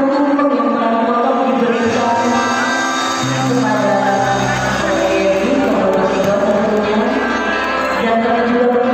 kepada saya ini juga